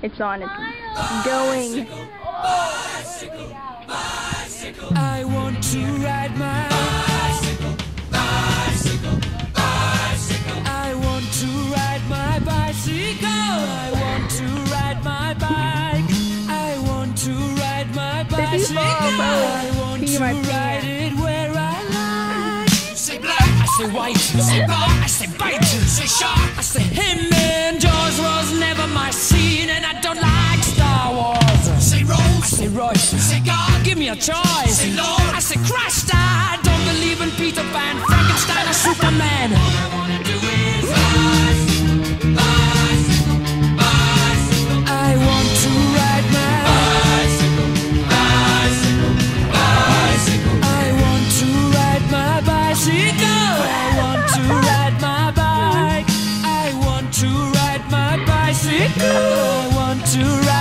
It's on. It's going. I want to ride my bicycle, bicycle, bicycle. I want to ride my bicycle. I want to ride my bike. I want to ride my bicycle. I want to ride it where I like. Say black, I say white. Say bar, I say bite. Say shark, Say Royce. Say God, give me a choice. Say Lord, I say Christ. I don't believe in Peter Pan, Frankenstein, or Superman. All I wanna do is rise, rise, bicycle. I want to ride my bicycle, bicycle, bicycle. I want to ride my bicycle. I want to ride my bike. I want to ride my bicycle. I want to ride my bicycle.